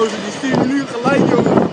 die sturen nu gelijk, jongen.